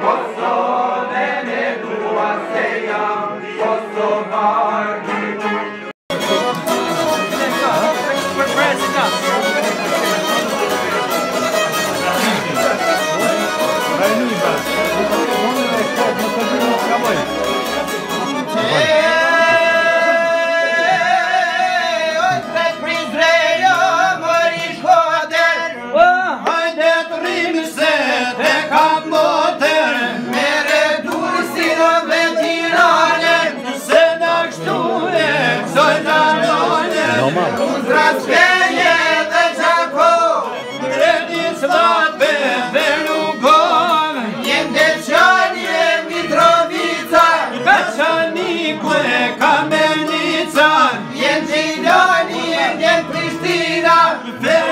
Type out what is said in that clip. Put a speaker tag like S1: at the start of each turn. S1: Posso ne ne duaseam, posso ma Shkratës për jetë të qako Kërë një shvatë për të lukon Njenë të qani e Mitrovica Kërë qani kërë kamenica Njenë qiloni e njenë Prishtina